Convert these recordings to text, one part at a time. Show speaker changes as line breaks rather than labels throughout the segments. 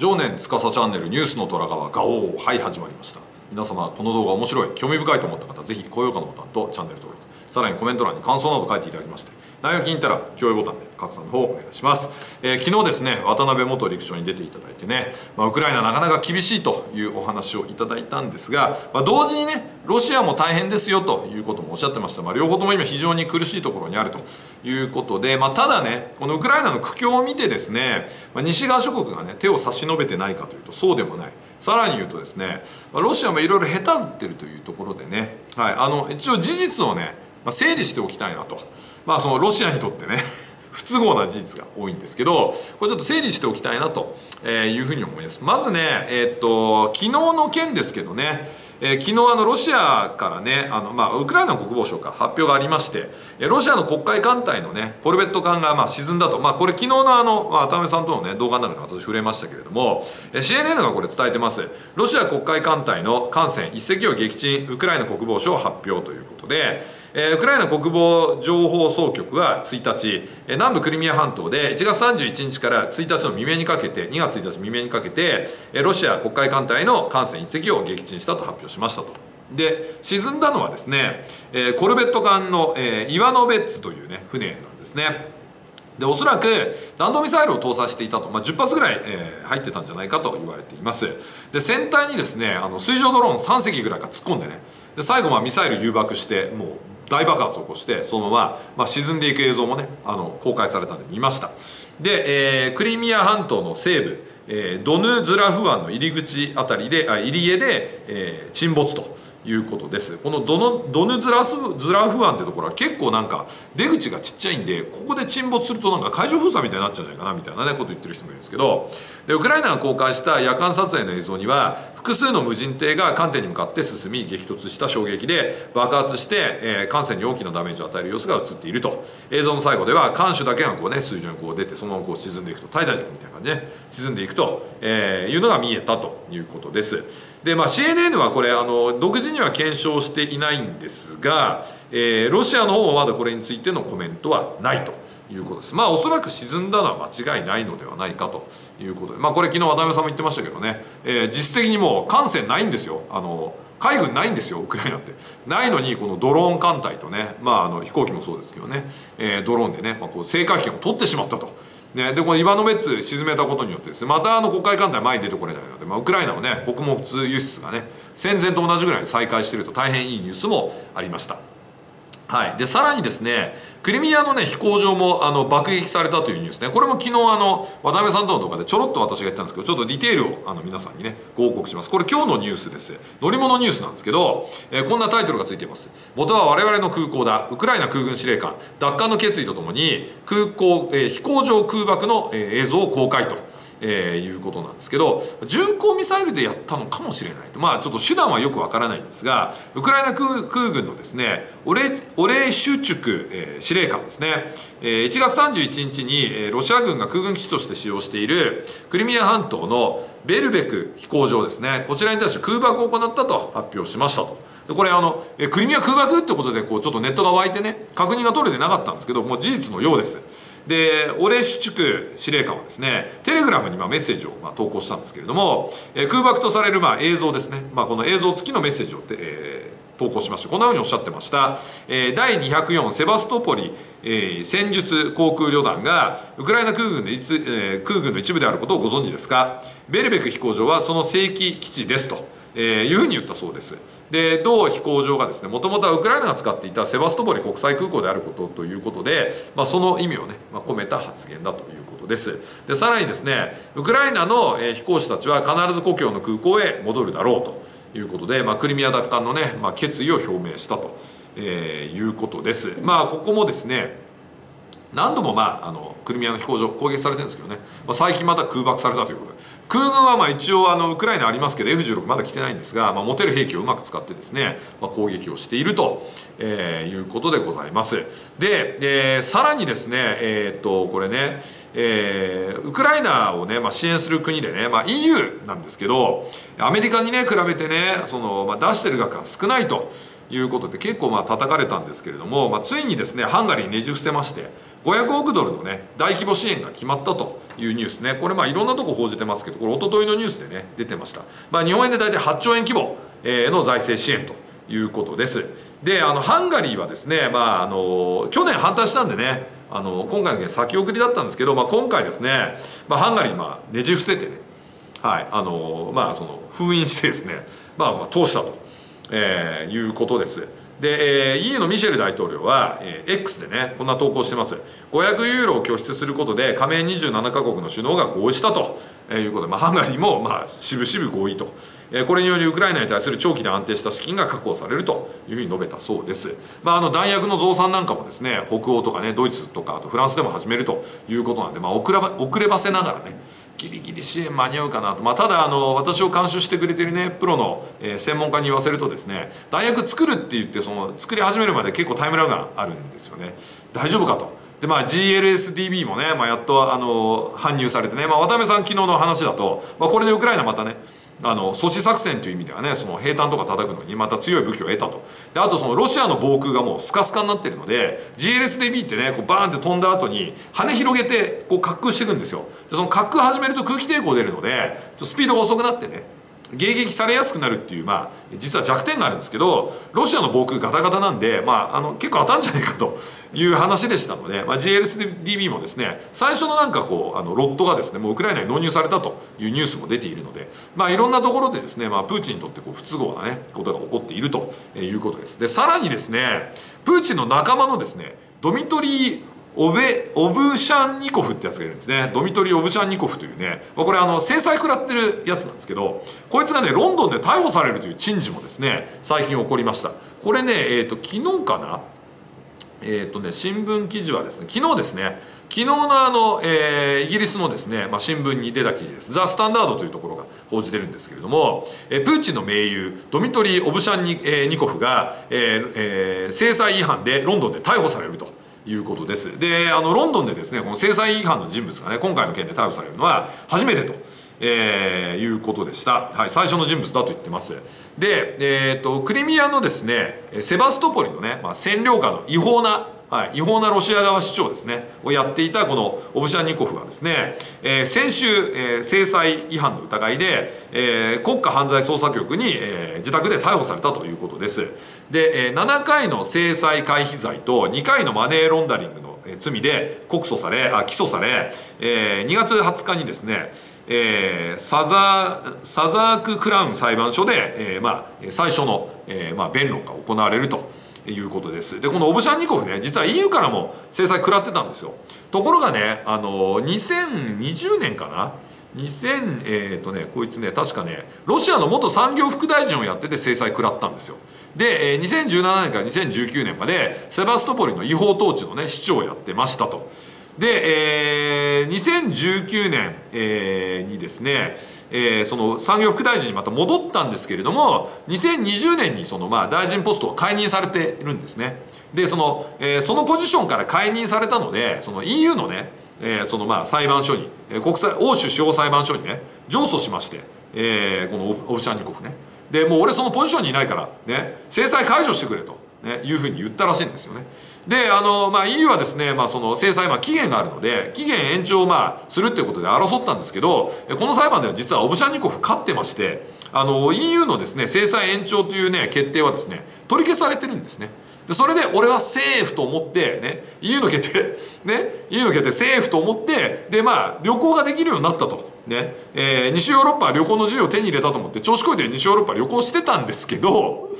常年司チャンネルニュースの虎川ガオーはい始まりました。皆様この動画面白い興味深いと思った方ぜひ高評価のボタンとチャンネル登録さらにコメント欄に感想など書いていただきまして内容気に入ったら共有ボタンで拡散の方お願いします、えー、昨日ですね渡辺元陸将に出ていただいてね、まあ、ウクライナなかなか厳しいというお話をいただいたんですが、まあ、同時にねロシアも大変ですよということもおっしゃってました、まあ、両方とも今非常に苦しいところにあるということで、まあ、ただねこのウクライナの苦境を見てですね、まあ、西側諸国がね手を差し伸べてないかというとそうでもない。さらに言うとですねまあロシアもいろいろ下手打ってるというところでね、はい、あの一応事実をねまあ、整理しておきたいなと、まあ、そのロシアにとってね 不都合な事実が多いんですけどこれちょっと整理しておきたいなというふうに思います。まずねえー、っと昨日の件ですけどねえー、昨日あのロシアからねあの、まあ、ウクライナの国防省から発表がありまして、えロシアの黒海艦隊のねコルベット艦がまあ沈んだと、まあ、これ昨日のあの、まあ、渡辺さんとの、ね、動画の中で私触れましたけれども、え CNN がこれ伝えてます。ロシア黒海艦隊の艦船一隻を撃沈ウクライナ国防省発表ということで、えウクライナ国防情報総局は1日、え南部クリミア半島で1月31日から1日の未明にかけて2月1日未明にかけて、えロシア黒海艦隊の艦船1隻を撃沈したと発表しましたと。で沈んだのはですね、えコルベット艦の、えイワノベッツというね船なんですね。でおそらく弾道ミサイルを搭載していたと、まあ、10発ぐらい、えー、入ってたんじゃないかと言われていますで船体にですねあの水上ドローン3隻ぐらいが突っ込んでねで最後まあミサイル誘爆してもう大爆発を起こしてそのまま、まあ、沈んでいく映像もねあの公開されたんで見ました。で、えー、クリミア半島の西部、えー、ドヌズラフ湾の入り口あたりであ入り江で、えー、沈没ということです。このドノドヌズラスズラフ湾ってところは結構なんか出口がちっちゃいんでここで沈没するとなんか海上封鎖みたいになっちゃうんじゃないかなみたいなねこと言ってる人もいるんですけど。でウクライナが公開した夜間撮影の映像には複数の無人艇が艦艇に向かって進み激突した衝撃で爆発して、えー、艦船に大きなダメージを与える様子が映っていると。映像の最後では艦首だけがこうね水準にこう出てそのままこう沈んでいくと。タイタニックみたいな感じで、ね、沈んでいくと、えー、いうのが見えたということです。でまあ CNN はこれあの独自には検証していないんですが、えー、ロシアの方もまだこれについてのコメントはないと。いうことですまあおそらく沈んだのは間違いないのではないかということでまあこれ昨日渡辺さんも言ってましたけどね、えー、実質的にもう艦船ないんですよあの海軍ないんですよウクライナってないのにこのドローン艦隊とねまああの飛行機もそうですけどね、えー、ドローンでね、まあ、こう制海権を取ってしまったと。ね、でこのイワノベッツ沈めたことによってですねまたあの黒海艦隊前に出てこれないので、まあ、ウクライナのね穀物輸出がね戦前と同じぐらい再開していると大変いいニュースもありました。はい、でさらにですねクリミアのね飛行場もあの爆撃されたというニュースね。これも昨日あの渡辺さんとの動画でちょろっと私が言ったんですけどちょっとディテールをあの皆さんにねご報告します。これ今日のニュースです。乗り物ニュースなんですけど、えー、こんなタイトルがついています。元は我々の空港だ。ウクライナ空軍司令官。奪還の決意とともに空港、えー、飛行場空爆の、えー、映像を公開と。えー、いうことなんですけど巡航ミサイルでやったのかもしれないとまあちょっと手段はよくわからないんですがウクライナ空軍のですねオレオレーシュチュク、えー、司令官ですね、えー、1月31日に、えー、ロシア軍が空軍基地として使用しているクリミア半島のベルベク飛行場ですねこちらに対して空爆を行ったと発表しましたと。でこれあのクリミア空爆ってことでこうちょっとネットが湧いてね確認が取れてなかったんですけどもう事実のようです。でオレシュチュク司令官はですねテレグラムにまメッセージをま投稿したんですけれども、え空爆とされるま映像ですね、まあ、この映像付きのメッセージを、えー、投稿しましてこんなふうにおっしゃってました、え、第204セバストポリ、え、戦術航空旅団がウクライナ空軍のいつ、えー、空軍の一部であることをご存知ですか？ベルベク飛行場はその正規基地ですと。えー、いうふうに言ったそうです。で同飛行場がですねもともとはウクライナが使っていたセバストポリ国際空港であることということで、まあ、その意味をね、まあ、込めた発言だということです。でさらにですねウクライナの飛行士たちは必ず故郷の空港へ戻るだろうということで、まあ、クリミア奪還のね、まあ、決意を表明したと、えー、いうことです。まあここもですね何度もまああのクリミアの飛行場攻撃されてるんですけどね、まあ、最近また空爆されたということで空軍はまあ一応あのウクライナありますけど F16 まだ来てないんですが、まあ、持てる兵器をうまく使ってですね、まあ、攻撃をしていると、いうことでございます。で、えー、さらにですね、えー、っとこれね、えー、ウクライナをね、まあ、支援する国でね、まあ、EU なんですけどアメリカにね比べてねその、まあ、出してる額が少ないと。いうことで結構まあ叩かれたんですけれども、まあ、ついにですねハンガリーにねじ伏せまして500億ドルのね大規模支援が決まったというニュースね。これまあいろんなとこ報じてますけどこれ一昨日のニュースでね出てました、まあ、日本円で大体8兆円規模の財政支援ということです。であのハンガリーはですねまああの去年反対したんでねあの今回の件先送りだったんですけど、まあ、今回ですね、まあ、ハンガリーまあねじ伏せてねはいあのまあその封印してですねまあ、まあ通したと、えー、いうことです。で、えー、EU のミシェル大統領は、えー、X でねこんな投稿してます。500ユーロを拠出することで加盟27カ国の首脳が合意したということで、まあ、ハンガリーもまあ渋々合意と、えー、これによりウクライナに対する長期で安定した資金が確保されるというふうに述べたそうです、まあ、あの弾薬の増産なんかもですね北欧とかねドイツとかあとフランスでも始めるということなんで、まあ、遅れば遅ればせながらねギリギリ支援間に合うかなと、まあ、ただあの私を監修してくれてるねプロの、えー、専門家に言わせるとですね大学作るって言ってその作り始めるまで結構タイムラグがあるんですよね大丈夫かと。でまあ GLSDB もね、まあ、やっとあの搬入されてね、まあ、渡辺さん昨日の話だと、まあ、これでウクライナまたねあの阻止作戦という意味ではねその兵隊とか叩くのにまた強い武器を得たと。であとそのロシアの防空がもうスカスカになってるので GLSDB ってねこうバーンって飛んだ後に羽広げてこう滑空していくんですよ。でその滑空始めると空気抵抗出るのでスピードが遅くなってね迎撃されやすくなるっていう、まあ、実は弱点があるんですけどロシアの防空ガタガタなんで、まあ、あの結構当たんじゃないかという話でしたので、まあ、GLSDB もですね最初のなんかこうあのロットがですねもうウクライナに納入されたというニュースも出ているので、まあ、いろんなところでですね、まあ、プーチンにとってこう不都合な、ね、ことが起こっているということです。でさらにですねプーチンの仲間のですねドミトリーオベオブシャンニコフってやつがいるんですね。ドミトリー・オブシャンニコフというね。これあの制裁食らってるやつなんですけどこいつがねロンドンで逮捕されるという珍事もですね最近起こりました。これねえっ、ー、と昨日かな？えっ、ー、とね新聞記事はですね昨日ですね昨日のあの、えー、イギリスのですね、まあ、新聞に出た記事です。ザ・スタンダードというところが報じてるんですけれども、えー、プーチンの盟友ドミトリー・オブシャンニ,、えー、ニコフが、えーえー、制裁違反でロンドンで逮捕されると。いうことです。で、あの、ロンドンでですね、この制裁違反の人物がね、今回の件で逮捕されるのは初めてと。えー、いうことでした、はい、最初の人物だと言ってますで、えーと、クリミアのですねセバストポリのね、まあ、占領下の違法なはい、違法なロシア側主張ですね。をやっていたこのオブシャンニコフがですね、えー、先週、えー、制裁違反の疑いで、えー、国家犯罪捜査局に、えー、自宅で逮捕されたということです。で、えー、7回の制裁回避罪と2回のマネーロンダリングの罪で告訴されあ起訴され、えー、2月20日にですねえー、サザーサザーク・クラウン裁判所で、えーまあ、最初の、えーまあ、弁論が行われると。いうことです。でこのオブシャンニコフね実は EU からも制裁食らってたんですよ。ところがねあの2020年かな？2000えっ、ー、とねこいつね確かねロシアの元産業副大臣をやってて制裁食らったんですよ。で、2017年から2019年までセバストポリの違法統治のね市長をやってましたと。で、えー、2019年、えー、にですねえー、その産業副大臣にまた戻ったんですけれども2020年にそのまあ大臣ポストを解任されているんですね。でその,、えー、そのポジションから解任されたのでその EU のね、えー、そのまあ裁判所に国際欧州司法裁判所にね上訴しまして、えー、このオフシャンニコフね。でもう俺そのポジションにいないからね制裁解除してくれと、ね、いうふうに言ったらしいんですよねであの、まあ、EU はですね、まあ、その制裁、まあ、期限があるので期限延長を、まあ、するっていうことで争ったんですけどこの裁判では実はオブシャンニコフ勝ってましてあの EU のですね制裁延長というね決定はですね取り消されてるんですね。でそれで俺はセーフと思ってね EU の決定 ね EU の決定セーフと思ってでまあ旅行ができるようになったとね、えー、西ヨーロッパは旅行の自由を手に入れたと思って調子こいて西ヨーロッパ旅行してたんですけど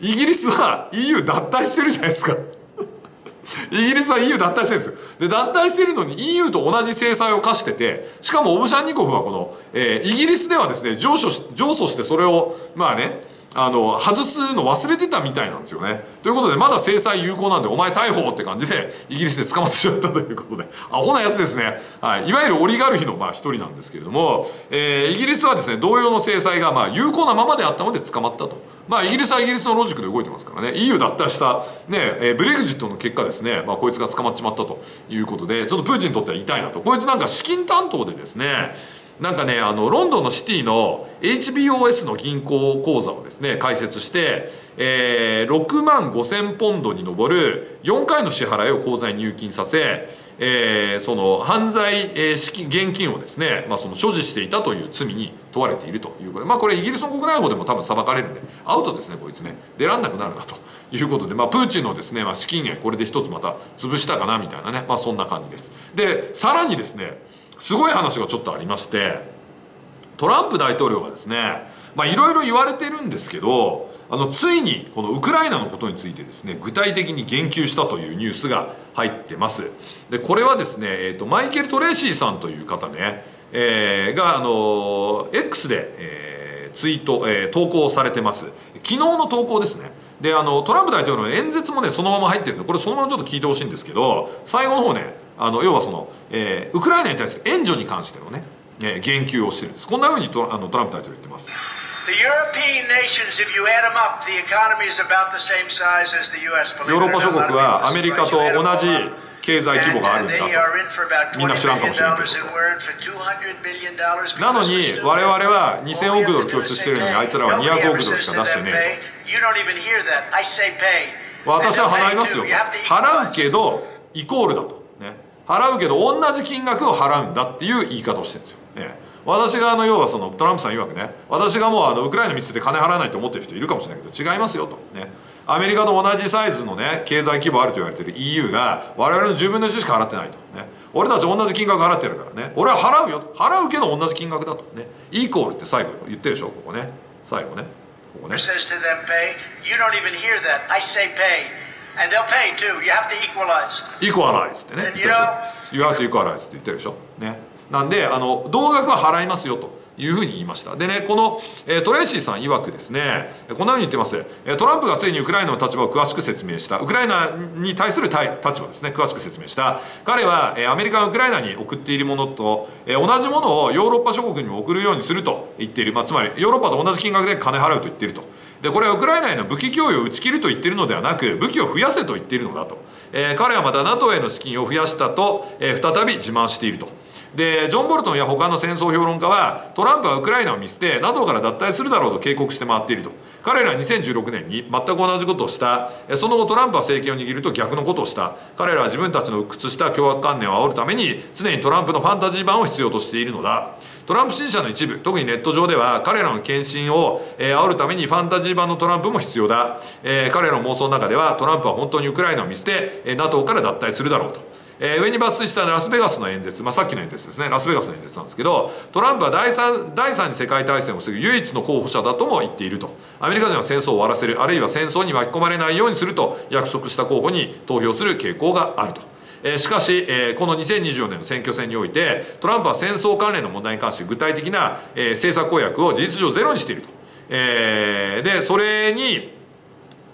イギリスは EU 脱退してるじゃないですか。イギリスは EU 脱退してるんですよ。で、脱退してるのに EU と同じ制裁を課してて、しかもオブシャンニコフはこの、えー、イギリスではですね、上訴し、上訴してそれを、まあね、あの外すの忘れてたみたいなんですよね。ということでまだ制裁有効なんでお前逮捕って感じで イギリスで捕まってしまったということでアホなやつですね。はい、いわゆるオリガルヒのまあ一人なんですけれども、えー、イギリスはですね同様の制裁がまあ有効なままであったので捕まったと。まあイギリスはイギリスのロジックで動いてますからね EU 脱退したね、えー、ブレグジットの結果ですね、まあ、こいつが捕まっちまったということでちょっとプーチンにとっては痛いなとこいつなんか資金担当でですねなんかねあのロンドンのシティの HBOS の銀行口座をですね開設して、えー、6万5,000ポンドに上る4回の支払いを口座に入金させ、えー、その犯罪、えー、資金現金をですね、まあ、その所持していたという罪に問われているということで、まあ、これイギリスの国内法でも多分裁かれるんでアウトですねこいつね。出らんなくなるなと。いうことで、まあ、プーチンのですね、まあ、資金源これで一つまた潰したかなみたいなね、まあ、そんな感じです。でさらにですねすごい話がちょっとありましてトランプ大統領がですねいろいろ言われてるんですけどあのついにこのウクライナのことについてですね具体的に言及したというニュースが入ってます。でこれはですね、えーと、マイケル・トレーシーさんという方ね、えー、があの X で、えー、ツイート、えー、投稿されてます。昨日の投稿ですね。であのトランプ大統領の演説もねそのまま入ってるんでこれそのままちょっと聞いてほしいんですけど最後の方ねあの要はその、えー、ウクライナに対する援助に関してのね、えー、言及をしてるんです。こんなふうにトあのトランプ大統領言ってます.ヨーロッパ諸国はアメリカと同じ経済規模があるんだと。みんな知らんかもしれないけど。なのに我々は2000億ドル拠出してるのにあいつらは200億ドルしか出してねえと。私は払いますよ。払うけどイコールだと、ね、払うけど同じ金額を払うんだっていう言い方をしてるんですよ、ね私があの要はそのトランプさん曰くね私がもうあのウクライナ見捨てて金払わないと思ってる人いるかもしれないけど違いますよと。ね。アメリカと同じサイズのね経済規模あると言われてる EU が我々の10分の1しか払ってないと。ね。俺たち同じ金額払ってるからね。俺は払うよと。払うけど同じ金額だと。ね。イコールって最後言ってるでしょ？ここね。最後ね。ここね。And they'll pay too. You have to equalize. Equalize ってね言ってるでしょ You have to equalize って言ってるでしょねなんであの同額は払いますよというふうに言いました。でねこの、えー、トレイシーさん曰くですねこんなふうに言ってます。トランプがついにウクライナの立場を詳しく説明した。ウクライナに対する立場ですね詳しく説明した。彼は、えー、アメリカがウクライナに送っているものと、えー、同じものをヨーロッパ諸国にも送るようにすると言っている、まあ、つまりヨーロッパと同じ金額で金払うと言っていると。でこれはウクライナへの武器供与を打ち切ると言っているのではなく武器を増やせと言っているのだと、えー、彼はまた NATO への資金を増やしたと、えー、再び自慢していると。でジョン・ボルトンや他の戦争評論家はトランプはウクライナを見捨て NATO から脱退するだろうと警告して回っていると。彼らは2016年に全く同じことをした。その後トランプは政権を握ると逆のことをした。彼らは自分たちの鬱屈した凶悪観念を煽るために常にトランプのファンタジー版を必要としているのだ。トランプ支持者の一部特にネット上では彼らの献身を、えー、煽るためにファンタジー版のトランプも必要だ、えー、彼らの妄想の中ではトランプは本当にウクライナを見捨て、NATO から脱退するだろうと。えー、上に抜粋したラスベガスの演説、まあ、さっきの演説ですねラスベガスの演説なんですけどトランプは第 3, 第3次世界大戦を防ぐ唯一の候補者だとも言っているとアメリカ人は戦争を終わらせるあるいは戦争に巻き込まれないようにすると約束した候補に投票する傾向があると。えー、しかし、えー、この2024年の選挙戦においてトランプは戦争関連の問題に関して具体的な、えー、政策公約を事実上ゼロにしていると。えー、でそれに、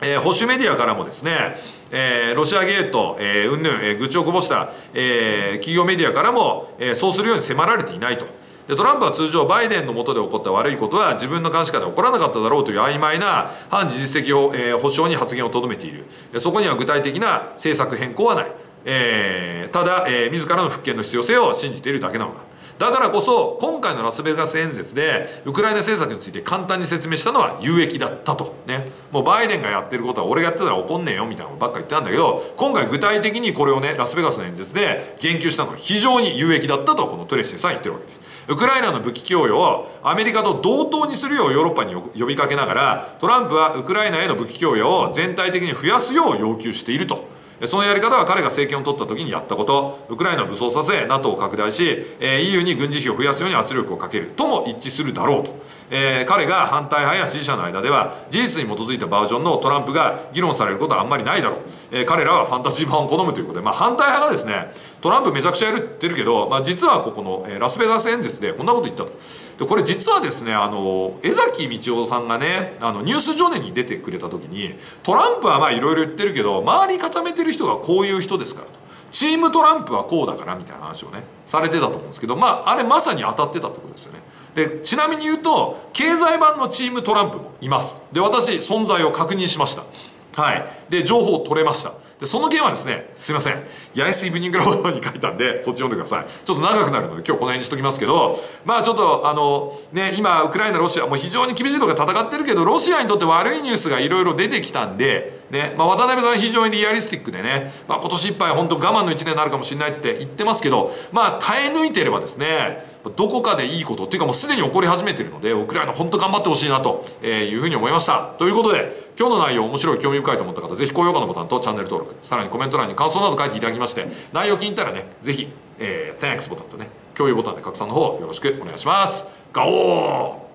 えー、保守メディアからもですねえー、ロシアゲート、えー、うんぬん、えー、愚痴をこぼした、えー、企業メディアからも、えー、そうするように迫られていないと。でトランプは通常バイデンの下で起こった悪いことは自分の監視下で起こらなかっただろうという曖昧な反事実的を、えー、保証に発言をとどめている。そこには具体的な政策変更はない、えー、ただ、えー、自らの復権の必要性を信じているだけなのだ。だからこそ今回のラスベガス演説でウクライナ政策について簡単に説明したのは有益だったと。ね。もうバイデンがやってることは俺がやってたら怒んねえよみたいなのばっか言ってたんだけど今回具体的にこれをねラスベガスの演説で言及したのは非常に有益だったとこのトレシーさん言ってるわけです。ウクライナの武器供与をアメリカと同等にするようヨーロッパに呼びかけながらトランプはウクライナへの武器供与を全体的に増やすよう要求していると。そのやり方は彼が政権を取った時にやったこと。ウクライナを武装させ NATO を拡大し EU に軍事費を増やすように圧力をかけるとも一致するだろうと、えー、彼が反対派や支持者の間では事実に基づいたバージョンのトランプが議論されることはあんまりないだろう、えー、彼らはファンタジー版を好むということで、まあ、反対派がですねトランプめちゃくちゃやるって言ってるけど、まあ、実はここのラスベガス演説でこんなこと言ったと。でこれ実はですねあの江崎道夫さんがねあのニュースジョネに出てくれた時にトランプはまあいろいろ言ってるけど周り固めてる人がこういう人ですからと。チームトランプはこうだからみたいな話をねされてたと思うんですけどまああれまさに当たってたってことですよね。でちなみに言うと経済版のチームトランプもいます。で私存在を確認しました。はい。で情報取れました。でその件はですねすいません。ヤエスイブニングラボに書いたんでそっち読んでください。ちょっと長くなるので今日この辺にしときますけどまあちょっとあのね今ウクライナロシアもう非常に厳しいとこで戦ってるけどロシアにとって悪いニュースがいろいろ出てきたんでねまあ、渡辺さん非常にリアリスティックでね、まあ、今年いっぱい本当我慢の1年になるかもしれないって言ってますけどまあ耐え抜いてればですねどこかでいいことっていうかもうすでに起こり始めてるのでウクライナ本当頑張ってほしいなというふうに思いました。ということで今日の内容面白い興味深いと思った方ぜひ高評価のボタンとチャンネル登録さらにコメント欄に感想など書いていただきまして内容気に入ったらねぜひ、えー、Thanks ボタンとね共有ボタンで拡散の方よろしくお願いします。ガオー